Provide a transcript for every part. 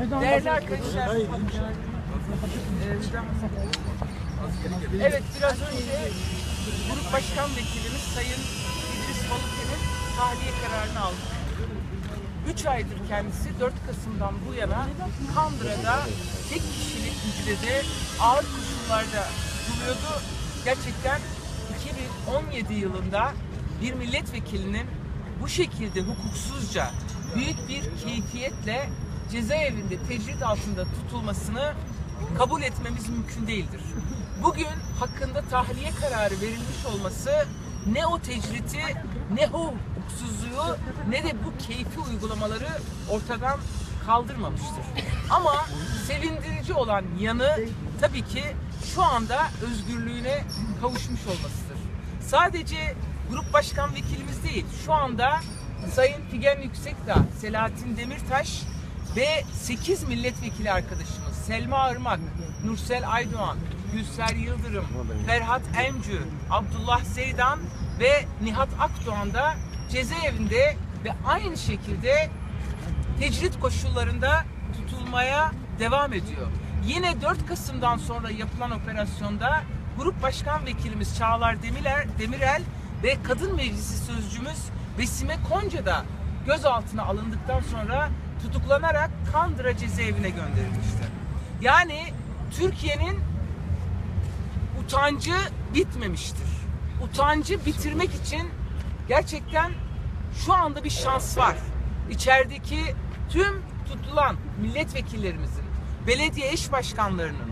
Değerli arkadaşlar, evet biraz önce Grup Başkan Vekilimiz Sayın İdris Balıkesir'in tahliye kararını aldık. 3 aydır kendisi 4 Kasım'dan bu yana Kandıra'da tek kişilik hücrede ağır koşullarda tutuluyordu. Gerçekten 2017 yılında bir milletvekilinin bu şekilde hukuksuzca büyük bir keyfiyetle cezaevinde tecrit altında tutulmasını kabul etmemiz mümkün değildir. Bugün hakkında tahliye kararı verilmiş olması ne o tecriti ne o hukuksuzluğu ne de bu keyfi uygulamaları ortadan kaldırmamıştır. Ama sevindirici olan yanı tabii ki şu anda özgürlüğüne kavuşmuş olmasıdır. Sadece grup başkan vekilimiz değil, şu anda Sayın Figen Yüksekdağ, Selahattin Demirtaş ve 8 milletvekili arkadaşımız Selma Irmak, Nursel Aydoğan, Gülser Yıldırım, Ferhat Emcü, Abdullah Zeydan ve Nihat Akdoğan da cezaevinde ve aynı şekilde tecrit koşullarında tutulmaya devam ediyor. Yine 4 Kasım'dan sonra yapılan operasyonda Grup Başkan Vekilimiz Çağlar Demirel, Demirel ve Kadın Meclisi Sözcümüz Besime Konca da gözaltına alındıktan sonra tutuklanarak Kandıra cezaevine gönderilmişti. Yani Türkiye'nin utancı bitmemiştir. Utancı bitirmek için gerçekten şu anda bir şans var. İçerideki tüm tutulan milletvekillerimizin, belediye eş başkanlarının,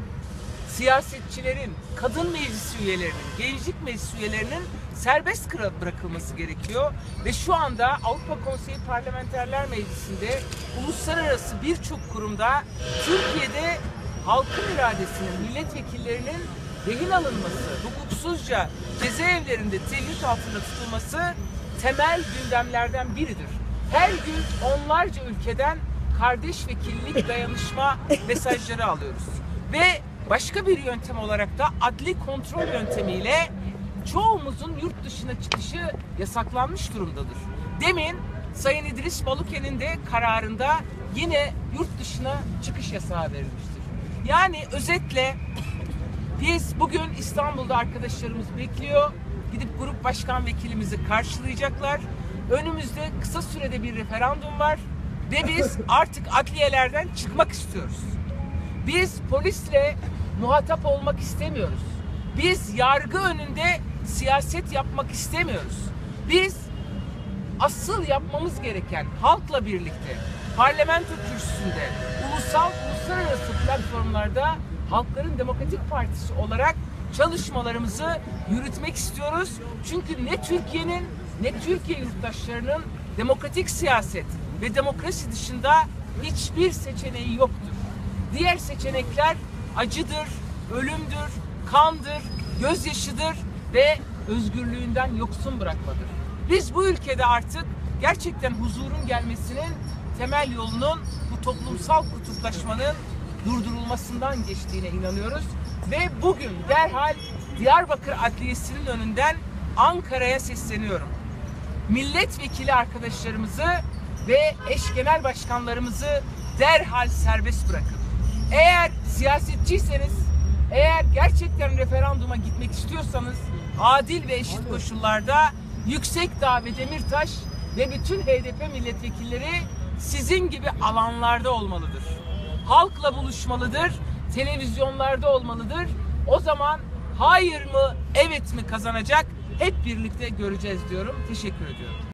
siyasetçilerin, kadın meclis üyelerinin, gençlik meclis üyelerinin serbest bırakılması gerekiyor. Ve şu anda Avrupa Konseyi Parlamenterler Meclisi'nde uluslararası birçok kurumda Türkiye'de halkın iradesinin, milletvekillerinin rehin alınması, hukuksuzca cezaevlerinde tecrit altında tutulması temel gündemlerden biridir. Her gün onlarca ülkeden kardeş vekillik dayanışma mesajları alıyoruz. Ve başka bir yöntem olarak da adli kontrol yöntemiyle çoğumuzun yurt dışına çıkışı yasaklanmış durumdadır. Demin Sayın İdris Baluke'nin de kararında yine yurt dışına çıkış yasağı verilmiştir. Yani özetle biz bugün İstanbul'da arkadaşlarımız bekliyor. Gidip grup başkan vekilimizi karşılayacaklar. Önümüzde kısa sürede bir referandum var ve biz artık adliyelerden çıkmak istiyoruz. Biz polisle muhatap olmak istemiyoruz. Biz yargı önünde siyaset yapmak istemiyoruz. Biz asıl yapmamız gereken halkla birlikte parlamento kürsüsünde ulusal uluslararası platformlarda Halkların Demokratik Partisi olarak çalışmalarımızı yürütmek istiyoruz. Çünkü ne Türkiye'nin ne Türkiye yurttaşlarının demokratik siyaset ve demokrasi dışında hiçbir seçeneği yoktur. Diğer seçenekler acıdır, ölümdür, kandır, gözyaşıdır ve özgürlüğünden yoksun bırakmadır. Biz bu ülkede artık gerçekten huzurun gelmesinin temel yolunun bu toplumsal kutuplaşmanın durdurulmasından geçtiğine inanıyoruz. Ve bugün derhal Diyarbakır Adliyesi'nin önünden Ankara'ya sesleniyorum. Milletvekili arkadaşlarımızı ve eş genel başkanlarımızı derhal serbest bırakın. Eğer siyasetçiyseniz, eğer gerçekten referanduma gitmek istiyorsanız adil ve eşit koşullarda Yüksekdağ ve Demirtaş ve bütün HDP milletvekilleri sizin gibi alanlarda olmalıdır. Halkla buluşmalıdır, televizyonlarda olmalıdır. O zaman hayır mı, evet mi kazanacak hep birlikte göreceğiz diyorum. Teşekkür ediyorum.